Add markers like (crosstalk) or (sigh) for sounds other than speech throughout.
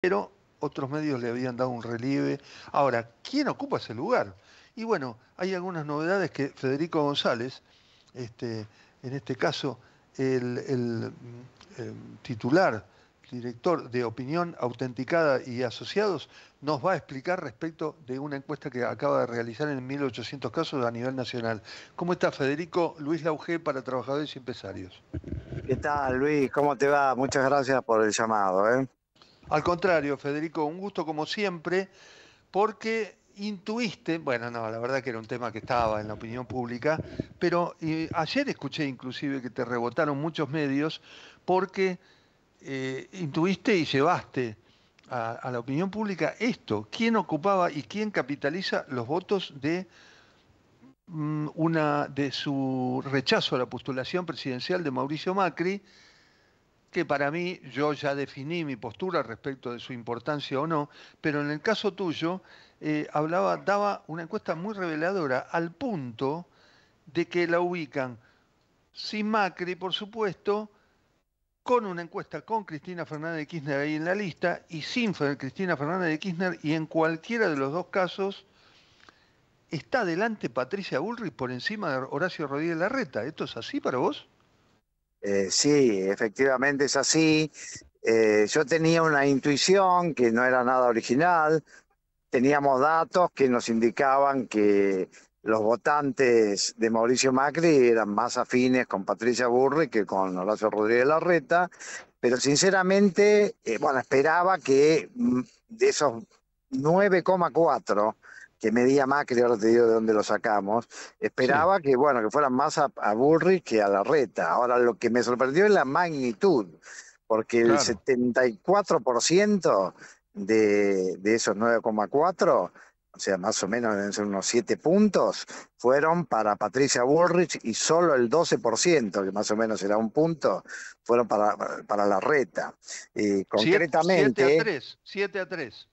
pero otros medios le habían dado un relieve. Ahora, ¿quién ocupa ese lugar? Y bueno, hay algunas novedades que Federico González, este, en este caso el, el titular director de Opinión Autenticada y Asociados, nos va a explicar respecto de una encuesta que acaba de realizar en 1.800 casos a nivel nacional. ¿Cómo está Federico? Luis Lauge para Trabajadores y Empresarios. ¿Qué tal, Luis? ¿Cómo te va? Muchas gracias por el llamado. ¿eh? Al contrario, Federico, un gusto como siempre, porque intuiste, bueno, no, la verdad que era un tema que estaba en la opinión pública, pero ayer escuché inclusive que te rebotaron muchos medios porque eh, intuiste y llevaste a, la opinión pública esto, quién ocupaba y quién capitaliza los votos de mm, una de su rechazo a la postulación presidencial de Mauricio Macri, que para mí yo ya definí mi postura respecto de su importancia o no, pero en el caso tuyo eh, hablaba, daba una encuesta muy reveladora al punto de que la ubican sin Macri, por supuesto, con una encuesta con Cristina Fernández de Kirchner ahí en la lista y sin Cristina Fernández de Kirchner y en cualquiera de los dos casos está adelante Patricia Bullrich por encima de Horacio Rodríguez Larreta. ¿Esto es así para vos? Eh, sí, efectivamente es así. Eh, yo tenía una intuición que no era nada original. Teníamos datos que nos indicaban que los votantes de Mauricio Macri eran más afines con Patricia Burri que con Horacio Rodríguez Larreta, pero sinceramente, eh, bueno, esperaba que mm, de esos 9,4 que medía Macri, ahora te digo de dónde lo sacamos, esperaba que, bueno, que fueran más a, Burri que a Larreta. Ahora, lo que me sorprendió es la magnitud, porque el 74% de, de esos 9,4 o sea, más o menos deben ser unos 7 puntos, fueron para Patricia Bullrich y solo el 12%, que más o menos era un punto, fueron para, para la reta. Y concretamente... 7 a 3, 7 a 3.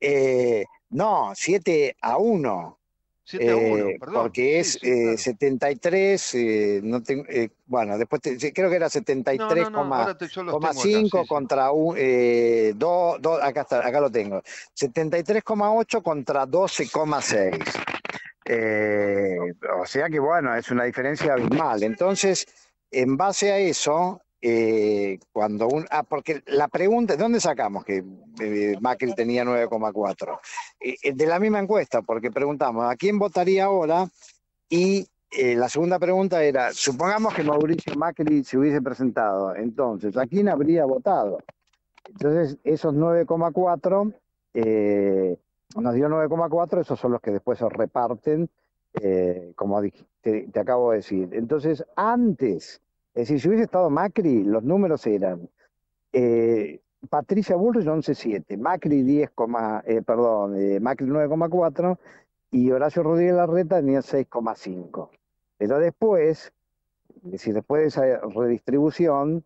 Eh, no, 7 a 1. 7 a 1, eh, perdón. Porque es 73, eh, no tengo, bueno, después creo que era 73,5 contra un, 2, acá, está, acá lo tengo, 73,8 contra 12,6. o sea que bueno, es una diferencia abismal. Entonces, en base a eso, eh, cuando un, ah, porque la pregunta, ¿de dónde sacamos que eh, Macri tenía 9,4? Eh, de la misma encuesta, porque preguntamos, ¿a quién votaría ahora? Y la segunda pregunta era, supongamos que Mauricio Macri se hubiese presentado, entonces, ¿a quién habría votado? Entonces, esos 9,4, nos dio 9,4, esos son los que después se reparten, como te acabo de decir. Entonces, antes es decir, si hubiese estado Macri, los números eran eh, Patricia Bullrich 11.7, Macri 10, eh, perdón, eh, Macri 9,4 y Horacio Rodríguez Larreta tenía 6,5. Pero después, es decir, después de esa redistribución,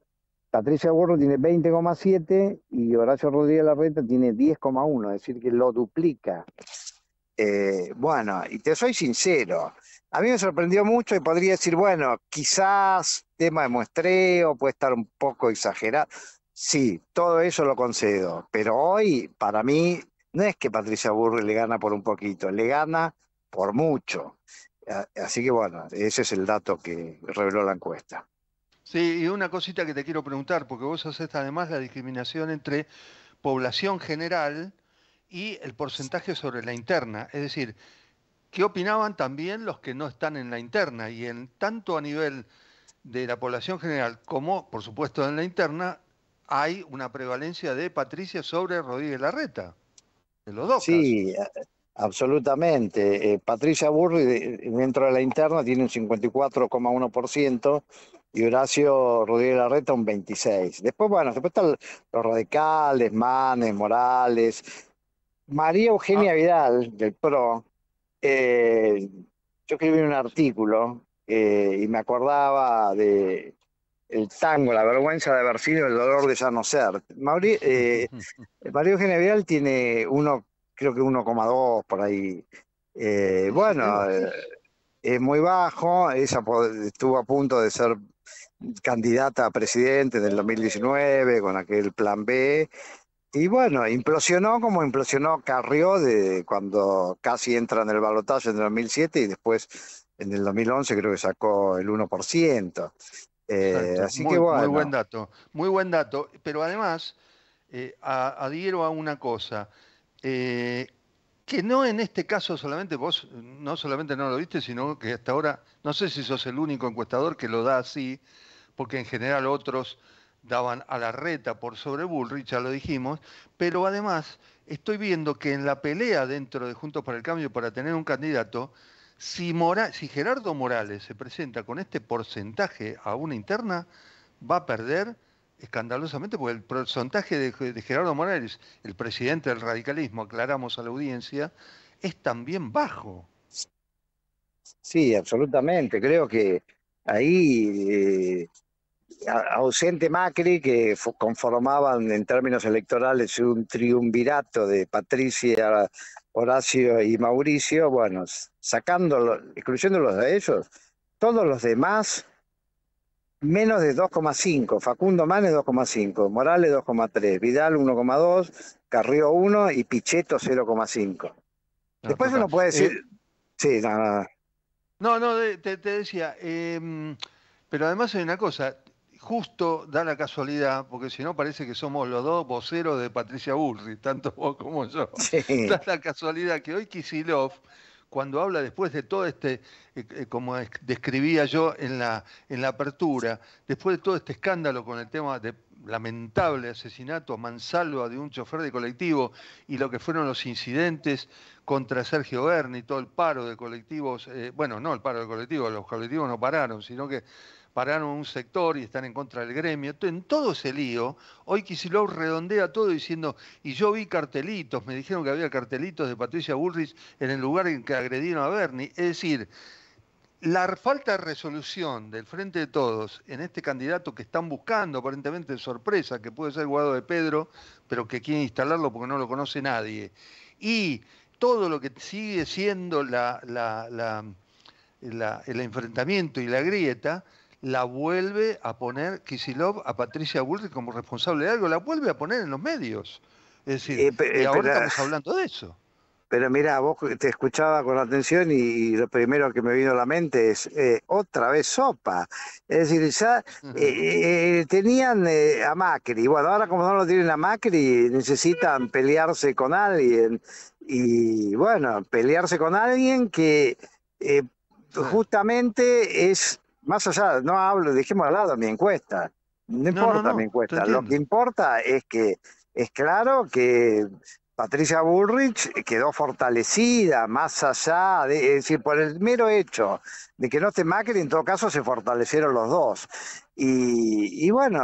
Patricia Burro tiene 20,7 y Horacio Rodríguez Larreta tiene 10,1, es decir, que lo duplica. bueno, y te soy sincero, a mí me sorprendió mucho y podría decir, bueno, quizás tema de muestreo puede estar un poco exagerado. Sí, todo eso lo concedo, pero hoy para mí no es que Patricia Burri le gana por un poquito, le gana por mucho. Así que bueno, ese es el dato que reveló la encuesta. Sí, y una cosita que te quiero preguntar, porque vos haces además la discriminación entre población general y el porcentaje sobre la interna. Es decir, ¿Qué opinaban también los que no están en la interna? Y en tanto a nivel de la población general como, por supuesto, en la interna, hay una prevalencia de Patricia sobre Rodríguez Larreta. En los dos sí, absolutamente. Eh, Patricia Burri, dentro de la interna, tiene un 54,1% y Horacio Rodríguez Larreta un 26%. Después, bueno, después están los radicales, Manes, Morales. María Eugenia ah. Vidal, del PRO, eh, yo escribí un artículo eh, y me acordaba de el tango, la vergüenza de haber sido el dolor de ya no ser. Mauri, eh, (laughs) Mario General tiene uno, creo que 1,2 por ahí. Eh, bueno, es muy bajo, ella estuvo a punto de ser candidata a presidente en el 2019 con aquel plan B, Y bueno, implosionó como implosionó Carrió de cuando casi entra en el balotaje en el 2007 y después en el 2011 creo que sacó el 1%. Eh, así que bueno. Muy buen dato, muy buen dato. Pero además, eh, adhiero a una cosa. Eh, que no en este caso solamente vos, no solamente no lo viste, sino que hasta ahora, no sé si sos el único encuestador que lo da así, porque en general otros daban a la reta por sobre Bullrich, ya lo dijimos, pero además estoy viendo que en la pelea dentro de Juntos para el Cambio para tener un candidato, si, si Gerardo Morales se presenta con este porcentaje a una interna, va a perder escandalosamente, porque el porcentaje de, Gerardo Morales, el presidente del radicalismo, aclaramos a la audiencia, es también bajo. Sí, absolutamente. Creo que ahí eh, ausente Macri, que conformaban en términos electorales un triunvirato de Patricia, Horacio y Mauricio, bueno, sacándolo, excluyéndolos de ellos, todos los demás menos de 2,5, Facundo Manes 2,5, Morales 2,3, Vidal 1,2, Carrió 1 y Pichetto 0,5. Después uno puede decir... Eh, sí, nada. No, no, te, decía, em, pero además hay una cosa, justo da la casualidad, porque si no parece que somos los dos voceros de Patricia Bullrich, tanto vos como yo. (laughs) Da la casualidad que hoy Kisilov, cuando habla después de todo este, eh, eh, como describía yo en la, en la apertura, después de todo este escándalo con el tema de lamentable asesinato a mansalva de un chofer de colectivo y lo que fueron los incidentes contra Sergio Berni, todo el paro de colectivos, eh, bueno, no el paro de colectivos, los colectivos no pararon, sino que pararon un sector y están en contra del gremio. En todo ese lío, hoy Kicillof redondea todo diciendo, y yo vi cartelitos, me dijeron que había cartelitos de Patricia Bullrich en el lugar en que agredieron a Bernie. Es decir, la falta de resolución del Frente de Todos en este candidato que están buscando, aparentemente de sorpresa, que puede ser Guado de Pedro, pero que quiere instalarlo porque no lo conoce nadie, y todo lo que sigue siendo la, el enfrentamiento y la grieta, la vuelve a poner Kisilov a Patricia Bullrich como responsable de algo, la vuelve a poner en los medios. Es decir, eh, y ahora estamos hablando de eso. Pero mira, vos te escuchaba con atención y, lo primero que me vino a la mente es eh, otra vez sopa. Es decir, ya eh, tenían a Macri, bueno, ahora como no lo tienen a Macri, necesitan pelearse con alguien. Y bueno, pelearse con alguien que justamente es más allá, no hablo, dejemos al lado mi encuesta. No importa mi encuesta. Lo que importa es que es claro que Patricia Bullrich quedó fortalecida más allá, de, es decir, por el mero hecho de que no esté Macri, en todo caso se fortalecieron los dos. Y, y bueno,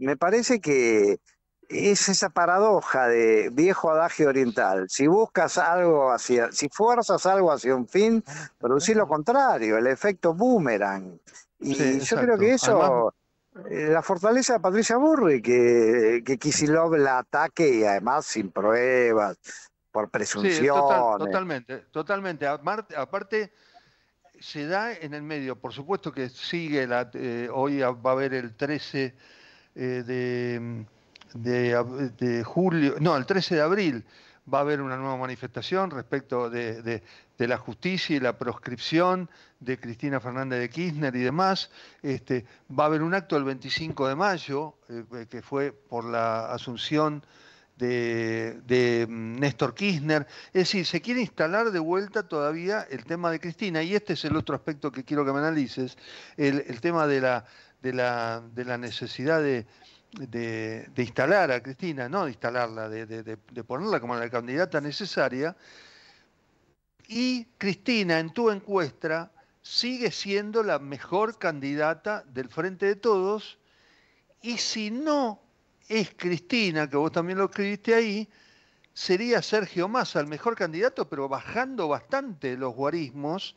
me parece que es esa paradoja de viejo adagio oriental. Si buscas algo hacia, si fuerzas algo hacia un fin, producir lo contrario, el efecto boomerang. Y yo creo que eso, eh, la fortaleza de Patricia Burri, que, que Kisilov la ataque y además sin pruebas, por presunción. totalmente, totalmente. Aparte, se da en el medio, por supuesto que sigue, la, eh, hoy va a haber el 13 eh, de de, julio, no, el 13 de abril va a haber una nueva manifestación respecto de, la justicia y la proscripción de Cristina Fernández de Kirchner y demás. Este, va a haber un acto el 25 de mayo, eh, que fue por la asunción de, mm, Néstor Kirchner. Es decir, se quiere instalar de vuelta todavía el tema de Cristina, y este es el otro aspecto que quiero que me analices, el, el tema de la, de la, de la necesidad de de, instalar a Cristina, no de instalarla, de, ponerla como la candidata necesaria. Y Cristina, en tu encuesta, sigue siendo la mejor candidata del Frente de Todos. Y si no es Cristina, que vos también lo escribiste ahí, sería Sergio Massa el mejor candidato, pero bajando bastante los guarismos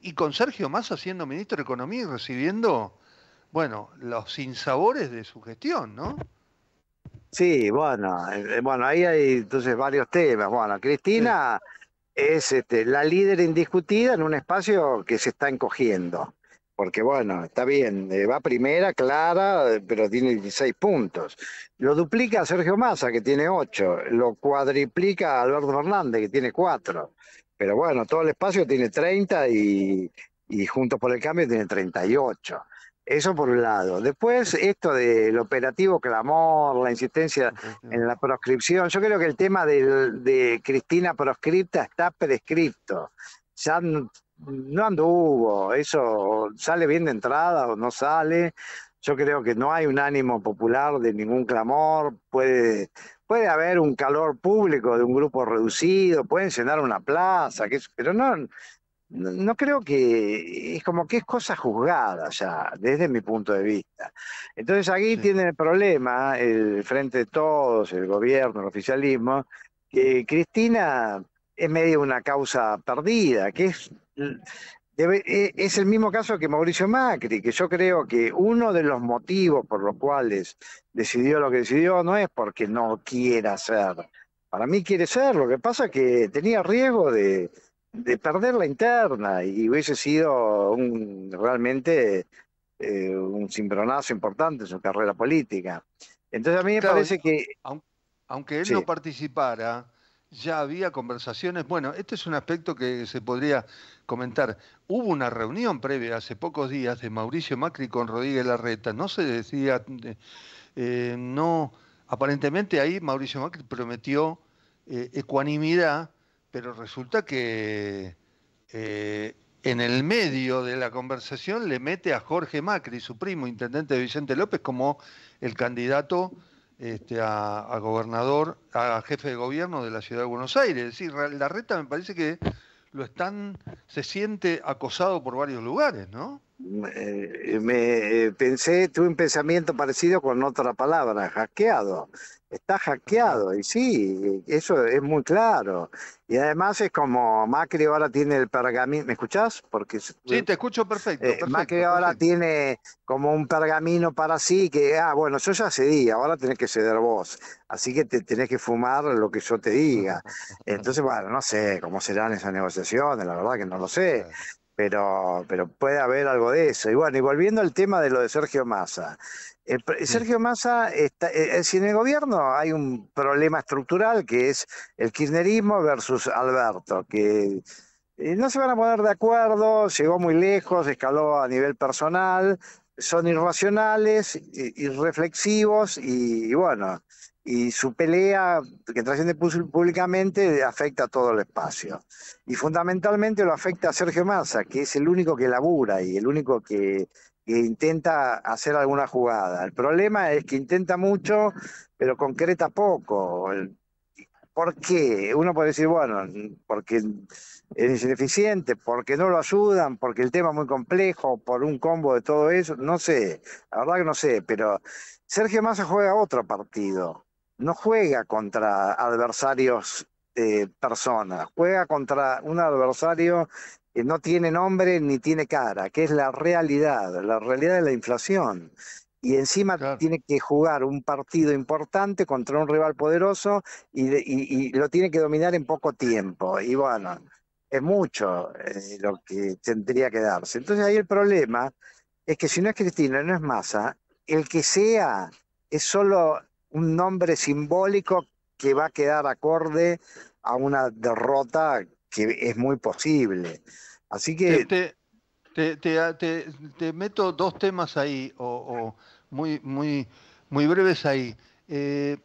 y con Sergio Massa siendo ministro de Economía y recibiendo bueno, los sinsabores de su gestión, ¿no? Sí, bueno, eh, bueno, ahí hay entonces varios temas. Bueno, Cristina es este, la líder indiscutida en un espacio que se está encogiendo. porque bueno, está bien, eh, va primera, clara, pero tiene 16 puntos. Lo duplica a Sergio Massa, que tiene 8, lo cuadriplica a Alberto Fernández, que tiene 4. Pero bueno, todo el espacio tiene 30 y, y Juntos por el Cambio tiene 38. Eso por un lado. Después, esto del operativo clamor, la insistencia en la proscripción. Yo creo que el tema de Cristina proscripta está prescripto. Ya no anduvo, eso sale bien de entrada o no sale. Yo creo que no hay un ánimo popular de ningún clamor, puede, puede haber un calor público de un grupo reducido, pueden llenar una plaza, que, pero no, no, creo que es como que es cosa juzgada ya, desde mi punto de vista. Entonces aquí tiene el problema el Frente de Todos, el gobierno, el oficialismo, que Cristina es medio una causa perdida, que es, e, es el mismo caso que Mauricio Macri, que yo creo que uno de los motivos por los cuales decidió lo que decidió no es porque no quiera ser. Para mí quiere ser, lo que pasa es que tenía riesgo de, de perder la interna y hubiese sido un, realmente eh, un cimbronazo importante en su carrera política. Entonces a mí me parece que... Aunque él no participara, ya había conversaciones. Bueno, este es un aspecto que se podría comentar. Hubo una reunión previa hace pocos días de Mauricio Macri con Rodríguez Larreta. No se decía, eh, no, aparentemente ahí Mauricio Macri prometió eh, ecuanimidad pero resulta que eh, en el medio de la conversación le mete a Jorge Macri, su primo, intendente de Vicente López, como el candidato este, a, gobernador, a jefe de gobierno de la ciudad de Buenos Aires. Es decir, la reta me parece que lo están, se siente acosado por varios lugares, ¿no? Eh, me eh, pensé, tuve un pensamiento parecido con otra palabra, hackeado está hackeado, y sí, eso es muy claro. Y además es como Macri ahora tiene el pergamino, ¿me escuchás? Porque, sí, te escucho perfecto. Eh, Macri ahora tiene como un pergamino para sí, que, ah, bueno, yo ya cedí, ahora tenés que ceder vos, así que te tenés que fumar lo que yo te diga. (laughs) Entonces, bueno, no sé cómo serán esas negociaciones, la verdad que no lo sé. Pero, pero puede haber algo de eso. Y bueno, y volviendo al tema de lo de Sergio Massa, Sergio Massa, está, eh, eh, si en el gobierno hay un problema estructural que es el kirchnerismo versus Alberto, que eh, no se van a poner de acuerdo, llegó muy lejos, escaló a nivel personal, son irracionales, irreflexivos y, y bueno, y su pelea que trasciende públicamente afecta a todo el espacio. Y fundamentalmente lo afecta a Sergio Massa, que es el único que labura y el único que intenta hacer alguna jugada. El problema es que intenta mucho, pero concreta poco. ¿Por qué? Uno puede decir, bueno, porque es ineficiente, porque no lo ayudan, porque el tema es muy complejo, por un combo de todo eso, no sé, la verdad que no sé, pero Sergio Massa juega otro partido, no juega contra adversarios eh, personas, juega contra un adversario no tiene nombre ni tiene cara, que es la realidad, la realidad de la inflación. Y encima tiene que jugar un partido importante contra un rival poderoso y, lo tiene que dominar en poco tiempo. Y bueno, es mucho eh, lo que tendría que darse. Entonces ahí el problema es que si no es Cristina, no es Massa, el que sea es solo un nombre simbólico que va a quedar acorde a una derrota que es muy posible. Así que... Te, te, meto dos temas ahí, o, muy, muy, muy breves ahí. Eh,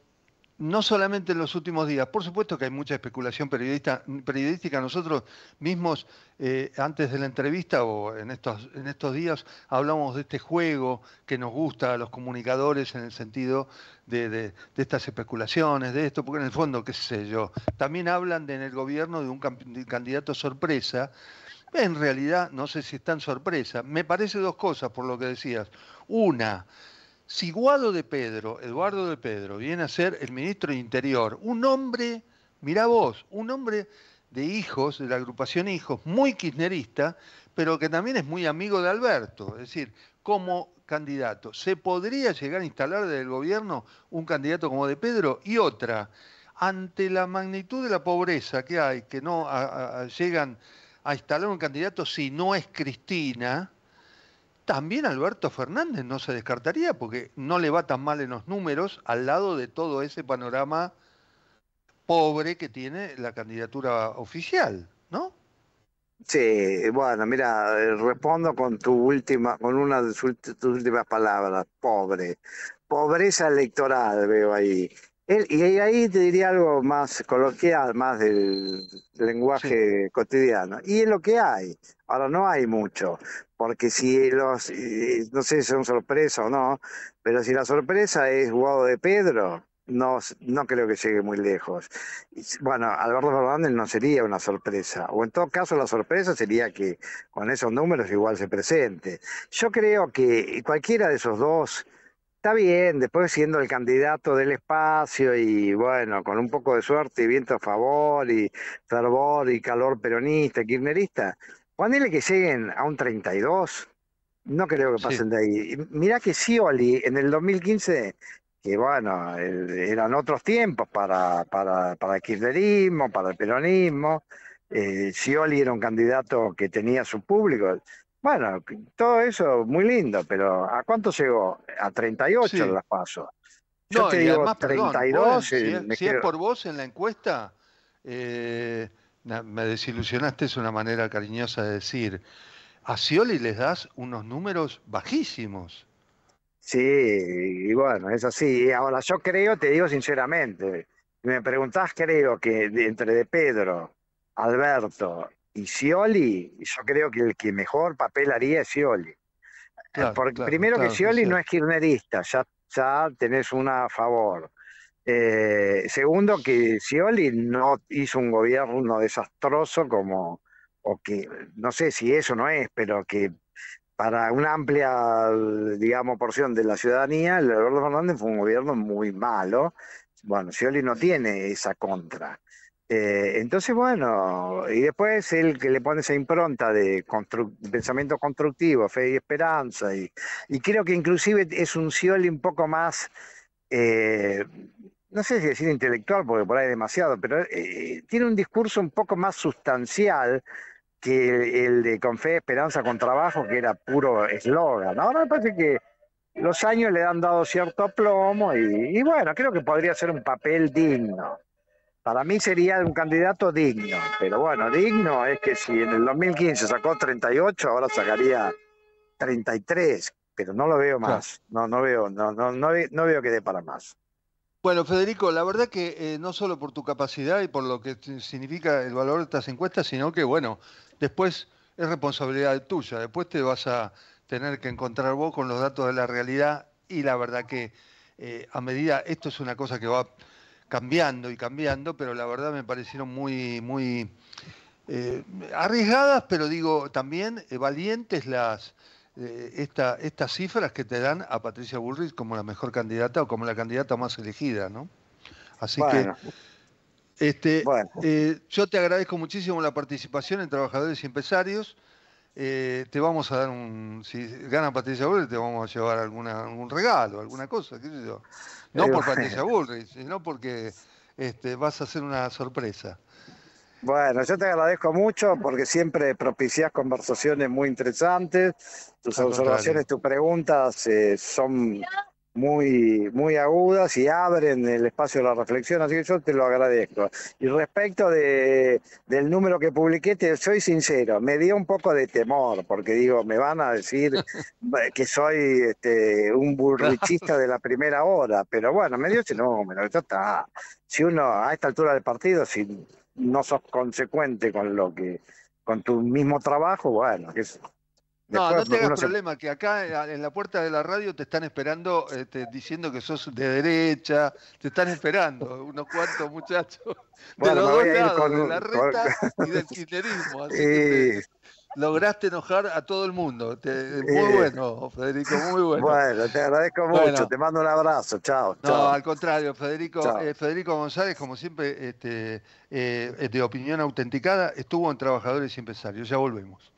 no solamente en los últimos días, por supuesto que hay mucha especulación periodística. Nosotros mismos, eh, antes de la entrevista o en estos, días, hablamos de este juego que nos gusta a los comunicadores en el sentido de, estas especulaciones, de esto, porque en el fondo, qué sé yo, también hablan en el gobierno de un candidato sorpresa. En realidad, no sé si es tan sorpresa. Me parece dos cosas por lo que decías. Una, si Guado de Pedro, Eduardo de Pedro, viene a ser el ministro de Interior, un hombre, mira vos, un hombre de hijos, de la agrupación Hijos, muy kirchnerista, pero que también es muy amigo de Alberto, es decir, como candidato, ¿se podría llegar a instalar desde el gobierno un candidato como de Pedro? Y otra, ante la magnitud de la pobreza que hay, que no llegan a instalar un candidato si no es Cristina, también Alberto Fernández no se descartaría porque no le va tan mal en los números al lado de todo ese panorama pobre que tiene la candidatura oficial, ¿no? Sí, bueno, mira, eh, respondo con tu última, con una de tus últimas palabras, pobre. Pobreza electoral veo ahí. Y ahí te diría algo más coloquial, más del lenguaje cotidiano. Y es lo que hay. Ahora no hay mucho, porque si los, no sé si son sorpresa o no, pero si la sorpresa es Guado de Pedro, no, no creo que llegue muy lejos. Bueno, Alberto Fernández no sería una sorpresa, o en todo caso la sorpresa sería que con esos números igual se presente. Yo creo que cualquiera de esos dos está bien, después siendo el candidato del espacio y bueno, con un poco de suerte y viento a favor y fervor y calor peronista, kirchnerista, ponele que lleguen a un 32, no creo que pasen de ahí. Mirá que Scioli en el 2015 que bueno, eran otros tiempos para, para, para el kirchnerismo, para el peronismo. Eh, Scioli era un candidato que tenía su público. Bueno, todo eso muy lindo, pero ¿a cuánto llegó? A 38 en las pasos. Yo no, te digo 32. si, es, por vos en la encuesta, eh, me desilusionaste, es una manera cariñosa de decir. A Scioli les das unos números bajísimos. Sí, y bueno, es así. Ahora, yo creo, te digo sinceramente, si me preguntás, creo que entre de Pedro, Alberto y Scioli, yo creo que el que mejor papel haría es Scioli. Eh, primero que Scioli no es kirchnerista, ya, ya tenés una a favor. Eh, segundo, que Scioli no hizo un gobierno desastroso como, o que, no sé si eso no es, pero que para una amplia, digamos, porción de la ciudadanía, el Alberto Fernández fue un gobierno muy malo. Bueno, Scioli no tiene esa contra. Eh, entonces, bueno, y después el que le pone esa impronta de pensamiento constructivo, fe y esperanza, y, creo que inclusive es un Scioli un poco más, eh, no sé si decir intelectual, porque por ahí es demasiado, pero eh, tiene un discurso un poco más sustancial que el de con fe, esperanza, con trabajo, que era puro eslogan. Ahora me parece que los años le han dado cierto plomo y, bueno, creo que podría ser un papel digno. Para mí sería un candidato digno, pero bueno, digno es que si en el 2015 sacó 38, ahora sacaría 33, pero no lo veo más. No, no veo, no, no, no, no veo que dé para más. Bueno, Federico, la verdad que eh, no solo por tu capacidad y por lo que significa el valor de estas encuestas, sino que, bueno, después es responsabilidad tuya, después te vas a tener que encontrar vos con los datos de la realidad y la verdad que eh, a medida, esto es una cosa que va cambiando y cambiando, pero la verdad me parecieron muy, muy eh, arriesgadas, pero digo también valientes las, eh, esta, estas cifras que te dan a Patricia Bullrich como la mejor candidata o como la candidata más elegida, ¿no? Así que este, eh, yo te agradezco muchísimo la participación en Trabajadores y Empresarios. Eh, te vamos a dar un, si gana Patricia Bullrich, te vamos a llevar alguna, algún regalo, alguna cosa, qué sé yo. No por Patricia Bullrich, sino porque este, vas a hacer una sorpresa. Bueno, yo te agradezco mucho porque siempre propicias conversaciones muy interesantes. Tus observaciones, tus preguntas eh, son muy, muy agudas y abren el espacio de la reflexión, así que yo te lo agradezco. Y respecto de, del número que publiqué, te soy sincero, me dio un poco de temor, porque digo, me van a decir (laughs) que soy este, un burrichista de la primera hora, pero bueno, me dio ese número, ya está. Si uno a esta altura del partido, si no sos consecuente con lo que, con tu mismo trabajo, bueno, que es, no, no tengas problema, que acá en la puerta de la radio te están esperando este, diciendo que sos de derecha, te están esperando unos cuantos muchachos (laughs) de los dos lados, de la reta (laughs) y del kirchnerismo. Así que lograste enojar a todo el mundo. muy bueno, Federico, muy bueno. Bueno, te agradezco mucho, te mando un abrazo, chao. No, al contrario, Federico, eh, Federico González, como siempre, este, eh, de opinión autenticada, estuvo en Trabajadores y Empresarios. Ya volvemos.